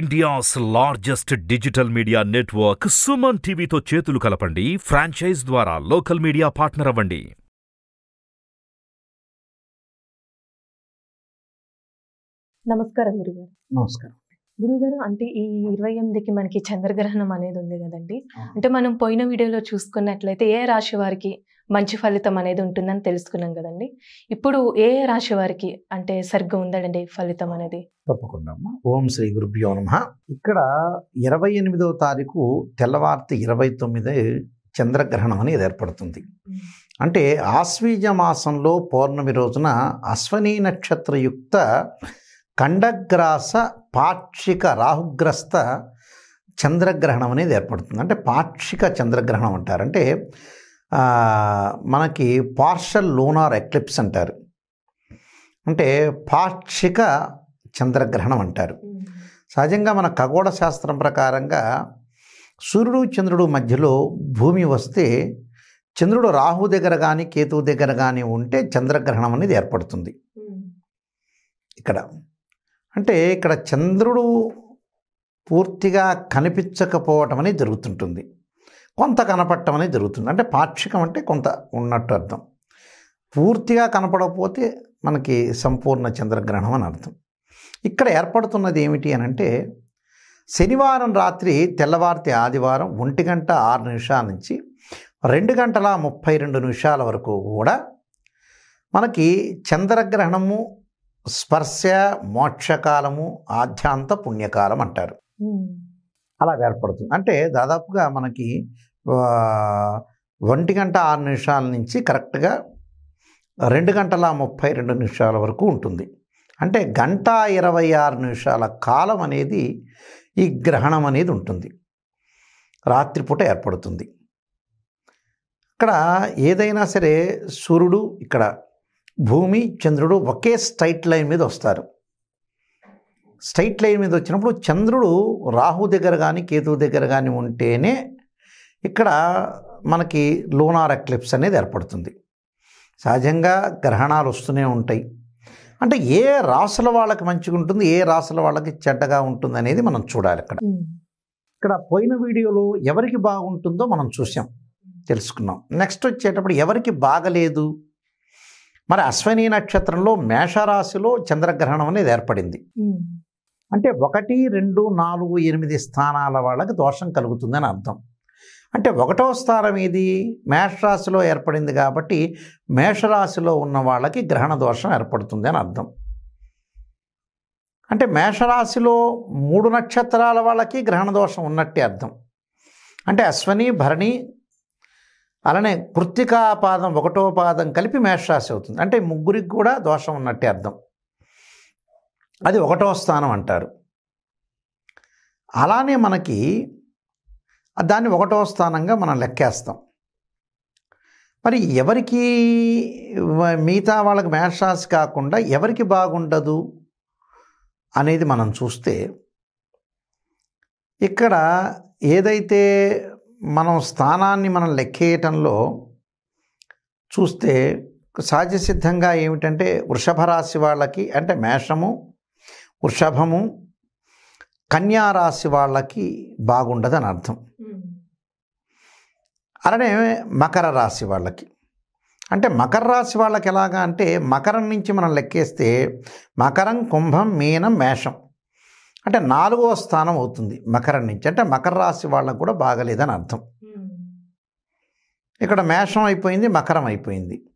India's largest digital media network Suman టీవీతో చేతులు కలపండి. Franchise ద్వారా లోకల్ మీడియా పార్ట్నర్ అవ్వండి. నమస్కారం గురుగారు. నమస్కారం. గురుగారు అంటే ఈ ఇరవై ఎనిమిదికి మనకి చంద్రగ్రహణం అనేది ఉంది కదండి. అంటే మనం పోయిన వీడియోలో చూసుకున్నట్లయితే ఏ రాశి వారికి మంచి ఫలితం అనేది ఉంటుందని తెలుసుకున్నాం కదండి. ఇప్పుడు ఏ రాశి వారికి అంటే సరిగ్గా ఉందండి ఫలితం అనేది? తప్పకుండా ఓం శ్రీ గురుభ్యో నమ. ఇక్కడ ఇరవై ఎనిమిదవ తారీఖు తెల్లవార్త ఇరవై తొమ్మిది చంద్రగ్రహణం అనేది ఏర్పడుతుంది. అంటే ఆశ్వీజ మాసంలో పౌర్ణమి రోజున అశ్వనీ నక్షత్రయుక్త ఖండగ్రాస పాక్షిక రాహుగ్రస్త చంద్రగ్రహణం అనేది ఏర్పడుతుంది. అంటే పాక్షిక చంద్రగ్రహణం అంటారు. అంటే మనకి పార్షల్ లూనార్ ఎక్లిప్స్ అంటారు. అంటే పాక్షిక చంద్రగ్రహణం అంటారు. సహజంగా మన ఖగోళ శాస్త్రం ప్రకారంగా సూర్యుడు చంద్రుడు మధ్యలో భూమి వస్తే చంద్రుడు రాహు దగ్గర కానీ కేతువు దగ్గర కానీ ఉంటే చంద్రగ్రహణం అనేది ఏర్పడుతుంది. ఇక్కడ అంటే ఇక్కడ చంద్రుడు పూర్తిగా కనిపించకపోవటం అనేది జరుగుతుంటుంది. కొంత కనపడటం అనేది జరుగుతుంది. అంటే పాక్షికం అంటే కొంత ఉన్నట్టు అర్థం. పూర్తిగా కనపడకపోతే మనకి సంపూర్ణ చంద్రగ్రహణం అని అర్థం. ఇక్కడ ఏర్పడుతున్నది ఏమిటి అని అంటే శనివారం రాత్రి తెల్లవారితే ఆదివారం ఒంటి గంట ఆరు నిమిషాల నుంచి రెండు గంటల ముప్పై రెండు నిమిషాల వరకు కూడా మనకి చంద్రగ్రహణము స్పర్శ మోక్షకాలము ఆధ్యాంత పుణ్యకాలం అంటారు. అలా ఏర్పడుతుంది. అంటే దాదాపుగా మనకి ఒంటి గంట ఆరు నిమిషాల నుంచి కరెక్ట్గా రెండు గంటల ముప్పై రెండు నిమిషాల వరకు ఉంటుంది. అంటే గంట ఇరవై ఆరు నిమిషాల కాలం అనేది ఈ గ్రహణం అనేది ఉంటుంది. రాత్రిపూట ఏర్పడుతుంది. ఇక్కడ ఏదైనా సరే సూర్యుడు ఇక్కడ భూమి చంద్రుడు ఒకే స్ట్రైట్ లైన్ మీద వస్తారు. స్ట్రైట్ లైన్ మీద వచ్చినప్పుడు చంద్రుడు రాహు దగ్గర కానీ కేతువు దగ్గర కానీ ఉంటేనే ఇక్కడ మనకి లూనార్ ఎక్లిప్స్ అనేది ఏర్పడుతుంది. సహజంగా గ్రహణాలు వస్తూనే ఉంటాయి. అంటే ఏ రాసుల వాళ్ళకి మంచిగా ఉంటుంది ఏ రాసుల వాళ్ళకి చెడ్డగా ఉంటుంది అనేది మనం చూడాలి ఇక్కడ ఇక్కడ పోయిన వీడియోలో ఎవరికి బాగుంటుందో మనం చూసాం తెలుసుకున్నాం. నెక్స్ట్ వచ్చేటప్పుడు ఎవరికి బాగలేదు? మరి అశ్వని నక్షత్రంలో మేషరాశిలో చంద్రగ్రహణం అనేది ఏర్పడింది. అంటే ఒకటి రెండు నాలుగు ఎనిమిది స్థానాల వాళ్ళకి దోషం కలుగుతుందని అర్థం. అంటే ఒకటో స్థానం ఇది మేషరాశిలో ఏర్పడింది కాబట్టి మేషరాశిలో ఉన్న వాళ్ళకి గ్రహణ దోషం ఏర్పడుతుంది అని అర్థం. అంటే మేషరాశిలో మూడు నక్షత్రాల వాళ్ళకి గ్రహణ దోషం ఉన్నట్టే అర్థం. అంటే అశ్వని భరణి అలానే కృత్తికా పాదం ఒకటో పాదం కలిపి మేషరాశి అవుతుంది. అంటే ముగ్గురికి కూడా దోషం ఉన్నట్టే అర్థం. అది ఒకటో స్థానం అంటారు. అలానే మనకి దాన్ని ఒకటో స్థానంగా మనం లెక్కేస్తాం. మరి ఎవరికి మిగతా వాళ్ళకి మేషరాశి కాకుండా ఎవరికి బాగుండదు అనేది మనం చూస్తే ఇక్కడ ఏదైతే మనం స్థానాన్ని మనం లెక్కేయటంలో చూస్తే సహజసిద్ధంగా ఏమిటంటే వృషభ రాశి వాళ్ళకి అంటే మేషము వృషభము కన్యా రాశి వాళ్ళకి బాగుండదని అర్థం. అలానే మకర రాశి వాళ్ళకి. అంటే మకర రాశి వాళ్ళకి ఎలాగా అంటే మకరం నుంచి మనం లెక్కేస్తే మకరం కుంభం మీనం మేషం అంటే నాలుగవ స్థానం అవుతుంది మకరం నుంచి. అంటే మకర రాశి వాళ్ళకు కూడా బాగలేదని అర్థం. ఇక్కడ మేషం అయిపోయింది మకరం అయిపోయింది.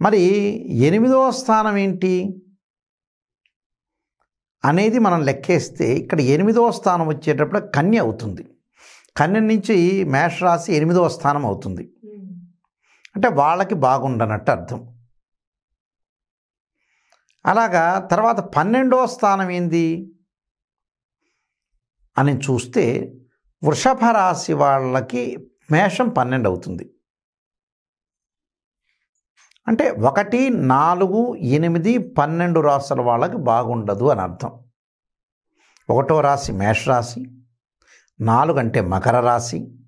మరి ఎనిమిదవ స్థానం ఏంటి? అనేది మనం లెక్కేస్తే ఇక్కడ ఎనిమిదవ స్థానం వచ్చేటప్పుడు కన్య అవుతుంది. కన్య నుంచి మేషరాశి ఎనిమిదవ స్థానం అవుతుంది. అంటే వాళ్ళకి బాగుండనట్టు అర్థం. అలాగా తర్వాత పన్నెండవ స్థానం ఏంది? అని చూస్తే వృషభ రాశి వాళ్ళకి మేషం పన్నెండు అవుతుంది. అంటే ఒకటి నాలుగు ఎనిమిది పన్నెండు రాసుల వాళ్ళకి బాగుండదు అని అర్థం. ఒకటో రాశి మేషరాశి నాలుగు అంటే మకర రాశి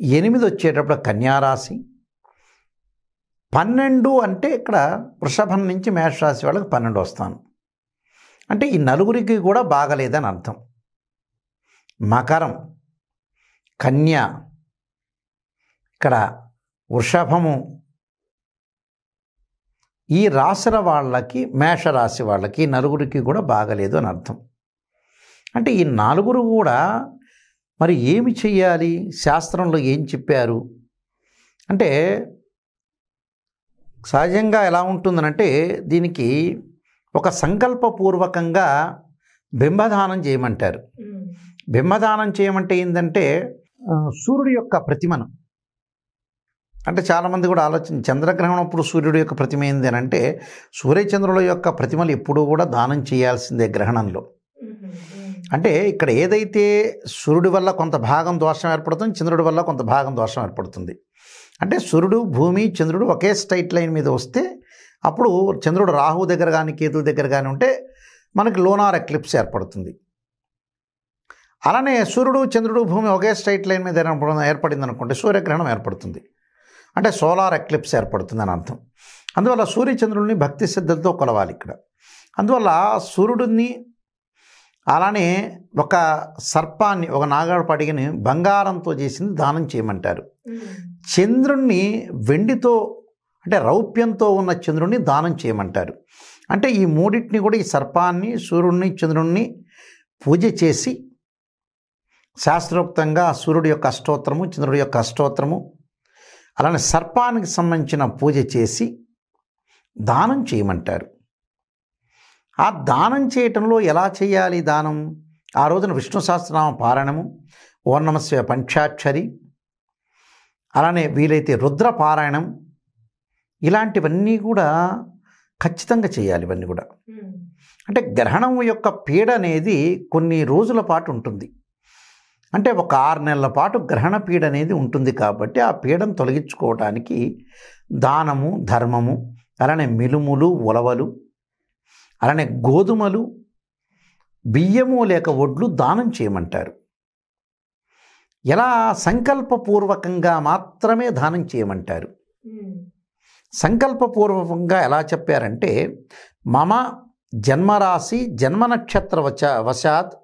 ఎనిమిది వచ్చేటప్పుడు కన్యారాశి పన్నెండు అంటే ఇక్కడ వృషభం నుంచి మేషరాశి వాళ్ళకి పన్నెండు వస్తాను. అంటే ఈ నలుగురికి కూడా బాగలేదని అర్థం. మకరం కన్య ఇక్కడ వృషభము ఈ రాశుల వాళ్ళకి మేషరాశి వాళ్ళకి నలుగురికి కూడా బాగలేదు అని అర్థం. అంటే ఈ నలుగురు కూడా మరి ఏమి చెయ్యాలి? శాస్త్రంలో ఏం చెప్పారు? అంటే సహజంగా ఎలా ఉంటుందనంటే దీనికి ఒక సంకల్పపూర్వకంగా బింబదానం చేయమంటారు. బింబదానం చేయమంటే ఏంటంటే సూర్యుడి యొక్క ప్రతిమను అంటే చాలామంది కూడా ఆలోచన చంద్రగ్రహణం అప్పుడు సూర్యుడి యొక్క ప్రతిమ ఏంది అని అంటే సూర్యచంద్రుల యొక్క ప్రతిమలు ఎప్పుడూ కూడా దానం చేయాల్సిందే గ్రహణంలో. అంటే ఇక్కడ ఏదైతే సూర్యుడి వల్ల కొంత భాగం దోషం ఏర్పడుతుంది చంద్రుడి వల్ల కొంత భాగం దోషం ఏర్పడుతుంది. అంటే సూర్యుడు భూమి చంద్రుడు ఒకే స్ట్రైట్ లైన్ మీద వస్తే అప్పుడు చంద్రుడు రాహు దగ్గర కానీ కేతు దగ్గర కానీ ఉంటే మనకి లోనార్ ఎక్లిప్స్ ఏర్పడుతుంది. అలానే సూర్యుడు చంద్రుడు భూమి ఒకే స్ట్రైట్ లైన్ మీద ఏర్పడ- ఏర్పడింది అనుకోండి సూర్యగ్రహణం ఏర్పడుతుంది. అంటే సోలార్ ఎక్లిప్స్ ఏర్పడుతుంది అని అర్థం. అందువల్ల సూర్యచంద్రుల్ని భక్తి శ్రద్ధలతో కొలవాలి ఇక్కడ. అందువల్ల సూర్యుడిని అలానే ఒక సర్పాన్ని ఒక నాగాడు పడిగని బంగారంతో చేసింది దానం చేయమంటారు. చంద్రుణ్ణి వెండితో అంటే రౌప్యంతో ఉన్న చంద్రుణ్ణి దానం చేయమంటారు. అంటే ఈ మూడింటిని కూడా ఈ సర్పాన్ని సూర్యుడిని చంద్రుణ్ణి పూజ చేసి శాస్త్రోక్తంగా సూర్యుడి యొక్క అష్టోత్తరము చంద్రుడి యొక్క అష్టోత్తరము అలానే సర్పానికి సంబంధించిన పూజ చేసి దానం చేయమంటారు. ఆ దానం చేయటంలో ఎలా చేయాలి దానం? ఆ రోజున విష్ణు సహస్రనామ పారాయణము ఓర్ణమస్య పంచాక్షరి అలానే వీలైతే రుద్ర పారాయణం ఇలాంటివన్నీ కూడా ఖచ్చితంగా చేయాలి ఇవన్నీ కూడా. అంటే గ్రహణం యొక్క పీడ అనేది కొన్ని రోజుల పాటు ఉంటుంది. అంటే ఒక ఆరు నెలల పాటు గ్రహణ పీడ అనేది ఉంటుంది కాబట్టి ఆ పీడను తొలగించుకోవడానికి దానము ధర్మము అలానే మిలుములు ఉలవలు అలానే గోధుమలు బియ్యము లేక వడ్లు దానం చేయమంటారు. ఎలా సంకల్పపూర్వకంగా మాత్రమే దానం చేయమంటారు? సంకల్పపూర్వకంగా ఎలా చెప్పారంటే మమ జన్మరాశి జన్మ నక్షత్ర వచ వశాత్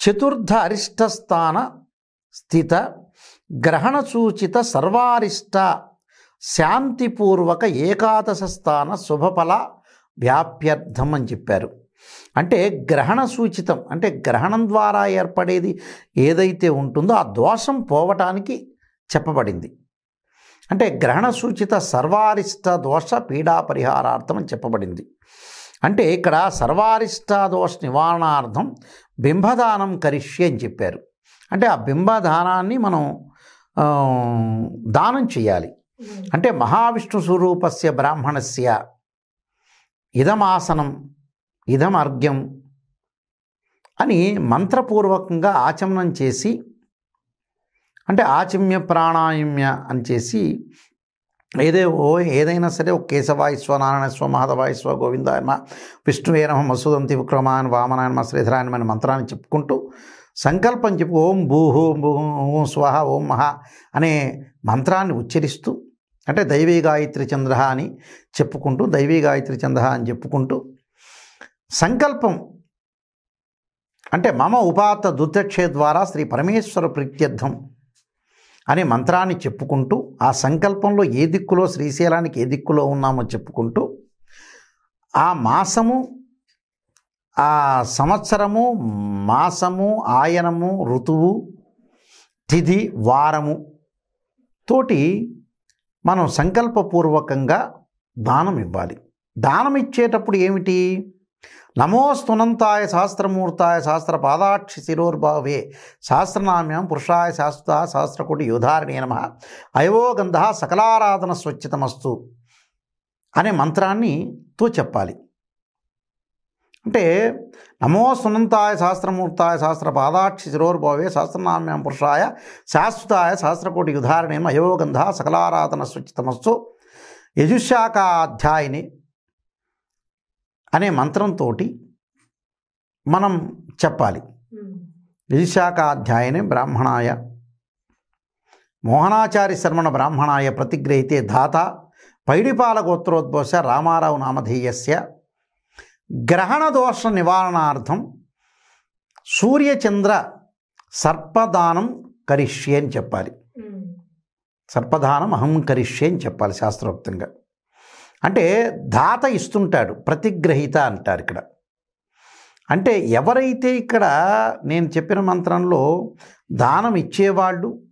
చతుర్థ అరిష్టస్థాన స్థిత గ్రహణ సూచిత సర్వారిష్ట శాంతిపూర్వక ఏకాదశ స్థాన శుభఫల వ్యాప్యర్థం అని చెప్పారు. అంటే గ్రహణ సూచితం అంటే గ్రహణం ద్వారా ఏర్పడేది ఏదైతే ఉంటుందో ఆ దోషం పోవటానికి చెప్పబడింది. అంటే గ్రహణ సూచిత సర్వారిష్ట దోష పీడా పరిహారార్థం అని చెప్పబడింది. అంటే ఇక్కడ సర్వారిష్ట దోష నివారణార్థం బింబదానం కరిష్య అని చెప్పారు. అంటే ఆ బింబదానాన్ని మనం దానం చేయాలి. అంటే మహావిష్ణు స్వరూపస్య బ్రాహ్మణస్య ఇదమాసనం ఇదం అర్ఘ్యం అని మంత్రపూర్వకంగా ఆచమనం చేసి అంటే ఆచమ్య ప్రాణాయమ్య అని చేసి ఏదే ఓ ఏదైనా సరే ఒక కేశవాయిస్వ నారాయణస్వ మాధవాయిస్వ గోవిందాయమ విష్ణువేనమ మసూదంతి విక్రమాన్ వామనాయనమ శ్రీధరాయనమైన మంత్రాన్ని చెప్పుకుంటూ సంకల్పం చెప్పు ఓం భూహు భూ ఓం స్వహ ఓం మహ అనే మంత్రాన్ని ఉచ్చరిస్తూ అంటే దైవీ గాయత్రి చంద్ర అని చెప్పుకుంటూ దైవీ గాయత్రి చంద్ర అని చెప్పుకుంటూ సంకల్పం అంటే మమ ఉపాత దుర్దక్షే ద్వారా శ్రీ పరమేశ్వర ప్రీత్యర్థం అనే మంత్రాన్ని చెప్పుకుంటూ ఆ సంకల్పంలో ఏ దిక్కులో శ్రీశైలానికి ఏ దిక్కులో ఉన్నామో చెప్పుకుంటూ ఆ మాసము ఆ సంవత్సరము మాసము ఆయనము ఋతువు తిథి వారము తోటి మనం సంకల్పపూర్వకంగా దానం ఇవ్వాలి. దానం ఇచ్చేటప్పుడు ఏమిటి? నమోస్తునంతాయ సహస్రమూర్తాయ సహస్ర పాదాక్షి శిరోర్భావే సహస్రనామ్యం పురుషాయ శాస్త్ర సహస్రకోటి యోధారిణే నమ. అయవో గంధ సకలారాధన స్వచ్ఛతమస్తు అనే మంత్రాన్ని తో చెప్పాలి. అంటే నమో సునంతాయ సహస్రమూర్తాయ సహస్ర పాదాక్షి శిరోర్భావే సహస్రనామ్యం పురుషాయ శాశ్వతాయ సహస్రకోటి యుధారణేమ అయోగంధ సకలారాధన స్వచ్ఛతమస్తు యజుశాఖాధ్యాయిని అనే మంత్రంతో మనం చెప్పాలి. యజుశాఖ అధ్యాయనే బ్రాహ్మణాయ. మోహనాచారి శర్మణ బ్రాహ్మణాయ ప్రతిగ్రహితే ధాత పైడిపాల గోత్రోద్భోష రామారావు నామధేయస్య. గ్రహణ దోష నివారణార్థం సూర్యచంద్ర సర్పదానం కరిష్యే అని చెప్పాలి. సర్పదానం అహం కరిష్యే అని చెప్పాలి శాస్త్రోక్తంగా. అంటే దాత ఇస్తుంటాడు ప్రతిగ్రహీత అంటారు ఇక్కడ. అంటే ఎవరైతే ఇక్కడ నేను చెప్పిన మంత్రంలో దానం ఇచ్చేవాళ్ళు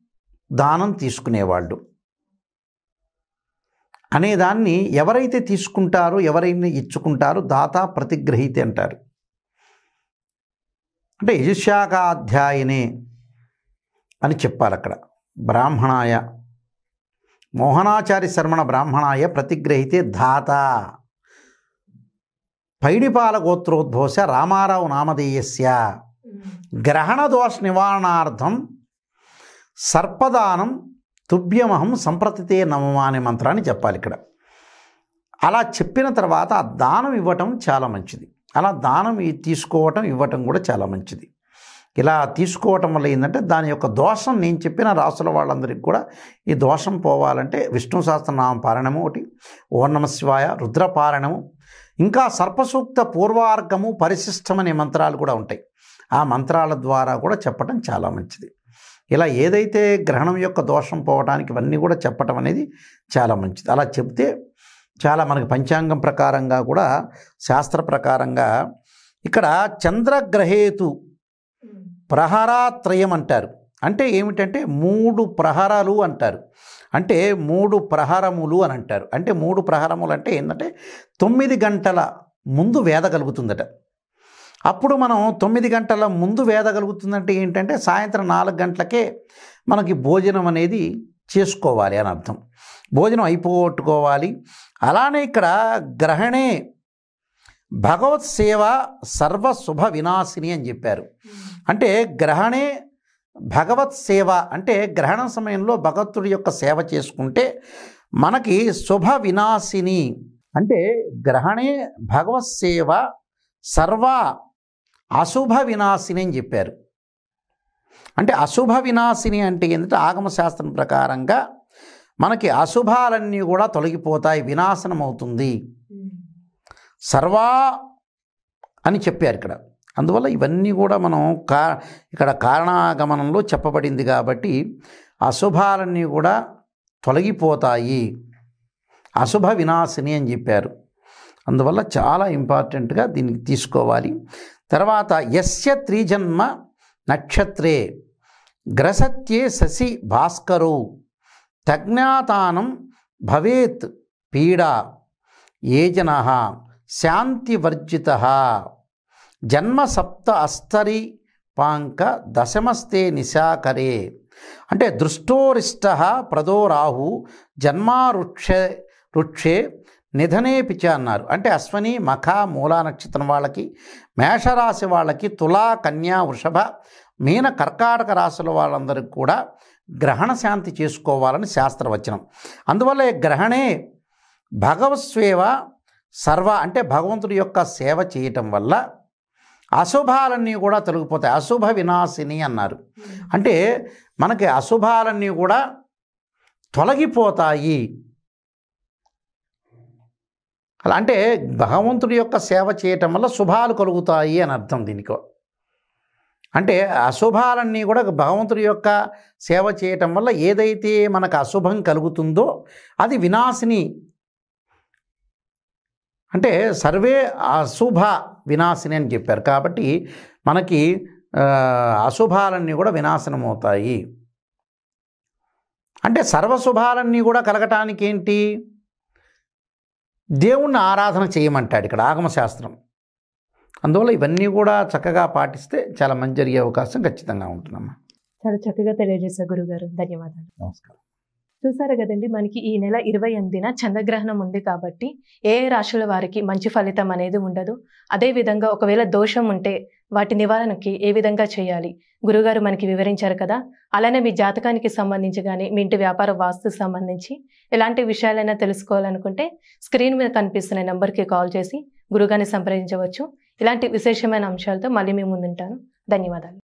దానం తీసుకునేవాళ్ళు అనేదాన్ని ఎవరైతే తీసుకుంటారో ఎవరైనా ఇచ్చుకుంటారో దాత ప్రతిగ్రహీత అంటారు. అంటే యజుశాఖాధ్యాయనే అని చెప్పాలి అక్కడ బ్రాహ్మణాయ మోహనాచారి శర్మణ బ్రాహ్మణాయ ప్రతిగ్రహితే ధాత. పైడిపాల గోత్రోద్భోష రామారావు నామధేయస్య. గ్రహణ దోష నివారణార్థం సర్పదానం తుభ్యమహం సంప్రతితే నమమా అనే మంత్రాన్ని చెప్పాలి ఇక్కడ. అలా చెప్పిన తర్వాత ఆ దానం ఇవ్వటం చాలా మంచిది. అలా దానం తీసుకోవటం ఇవ్వటం కూడా చాలా మంచిది. ఇలా తీసుకోవటం వల్ల ఏంటంటే దాని యొక్క దోషం నేను చెప్పిన రాసుల వాళ్ళందరికీ కూడా ఈ దోషం పోవాలంటే విష్ణు సహస్రనామ పారాయణము ఒకటి ఓర్ణమ నమ శివాయ రుద్రపారాయణము ఇంకా సర్పసూక్త పూర్వార్గము పరిశిష్టం అనే మంత్రాలు కూడా ఉంటాయి. ఆ మంత్రాల ద్వారా కూడా చెప్పటం చాలా మంచిది. ఇలా ఏదైతే గ్రహణం యొక్క దోషం పోవడానికి ఇవన్నీ కూడా చెప్పటం అనేది చాలా మంచిది. అలా చెప్తే చాలా మనకి పంచాంగం ప్రకారంగా కూడా శాస్త్ర ప్రకారంగా ఇక్కడ చంద్రగ్రహేతు ప్రహరాత్రయం అంటారు అంటే ఏమిటంటే మూడు ప్రహరాలు అంటారు. అంటే మూడు ప్రహరములు అని అంటారు. అంటే మూడు ప్రహరములు అంటే ఏంటంటే తొమ్మిది గంటల ముందు వేద కలుగుతుందట. అప్పుడు మనం తొమ్మిది గంటల ముందు వేద కలుగుతుందంటే ఏంటంటే సాయంత్రం నాలుగు గంటలకే మనకి భోజనం అనేది చేసుకోవాలి అని అర్థం. భోజనం అయిపోగొట్టుకోవాలి. అలానే ఇక్కడ గ్రహణే భగవత్ సేవ సర్వ శుభ వినాశిని అని చెప్పారు. అంటే గ్రహణే భగవత్ సేవ అంటే గ్రహణం సమయంలో భగవంతుడి యొక్క సేవ చేసుకుంటే మనకి శుభ వినాశిని. అంటే గ్రహణే భగవత్ సేవ సర్వ అశుభ వినాశిని అని చెప్పారు. అంటే అశుభ వినాశిని అంటే ఏంటంటే ఆగమశాస్త్రం ప్రకారంగా మనకి అశుభాలన్నీ కూడా తొలగిపోతాయి వినాశనం అవుతుంది. సర్వా అని చెప్పారు ఇక్కడ. అందువల్ల ఇవన్నీ కూడా మనం కా ఇక్కడ కారణాగమనంలో చెప్పబడింది కాబట్టి అశుభాలన్నీ కూడా తొలగిపోతాయి. అశుభ వినాశిని అని చెప్పారు. అందువల్ల చాలా ఇంపార్టెంట్గా దీనికి తీసుకోవాలి. తర్వాత యస్య త్రిజన్మ నక్షత్రే గ్రసత్యే శశి భాస్కరు తజ్ఞాతానం భవేత్ పీడ. ఏ జన శాంతివర్జిత జన్మ సప్త అస్తరి పాంక దశమస్తే నిశాకరే. అంటే దృష్టోరిష్ట ప్రదో రాహు జన్మారుక్షే రుక్షే నిధనే పిచ అన్నారు. అంటే అశ్వని మఖ మూలా నక్షత్రం వాళ్ళకి మేషరాశి వాళ్ళకి తులా కన్యా వృషభ మీన కర్కాటక రాశుల వాళ్ళందరికీ కూడా గ్రహణ శాంతి చేసుకోవాలని శాస్త్రవచనం. అందువల్ల ఈ గ్రహణే భగవత్స్వేవ సర్వ అంటే భగవంతుడి యొక్క సేవ చేయటం వల్ల అశుభాలన్నీ కూడా తొలగిపోతాయి. అశుభ వినాశిని అన్నారు. అంటే మనకి అశుభాలన్నీ కూడా తొలగిపోతాయి. అలా అంటే భగవంతుడి యొక్క సేవ చేయటం వల్ల శుభాలు కలుగుతాయి అని అర్థం దీనికి. అంటే అశుభాలన్నీ కూడా భగవంతుడి యొక్క సేవ చేయటం వల్ల ఏదైతే మనకు అశుభం కలుగుతుందో అది వినాశిని అంటే సర్వే అశుభ వినాశిని అని చెప్పారు. కాబట్టి మనకి అశుభాలన్నీ కూడా వినాశనం అవుతాయి అంటే సర్వశుభాలన్నీ కూడా కలగటానికి ఏంటి? దేవుణ్ణి ఆరాధన చేయమంటాడు ఇక్కడ ఆగమశాస్త్రం అందువల్ల ఇవన్నీ కూడా చక్కగా పాటిస్తే చాలా మంచి జరిగే అవకాశం ఖచ్చితంగా ఉంటుందమ్మా. చాలా చక్కగా తెలియజేశారు గురుగారు. ధన్యవాదాలు. నమస్కారం. చూసారు కదండి మనకి ఈ నెల ఇరవై ఎనిమిదిన చంద్రగ్రహణం ఉంది కాబట్టి ఏ రాశుల వారికి మంచి ఫలితం అనేది ఉండదు. అదే విధంగా ఒకవేళ దోషం ఉంటే వాటి నివారణకి ఏ విధంగా చేయాలి? గురుగారు మనకి వివరించారు కదా అలానే మీ జాతకానికి సంబంధించి కానీ మీ ఇంటి వ్యాపార వాస్తు సంబంధించి ఎలాంటి విషయాలైనా తెలుసుకోవాలనుకుంటే స్క్రీన్ మీద కనిపిస్తున్న నెంబర్కి కాల్ చేసి గురుగారిని సంప్రదించవచ్చు. ఇలాంటి విశేషమైన అంశాలతో మళ్ళీ మీ ముందుంటాను. ధన్యవాదాలు.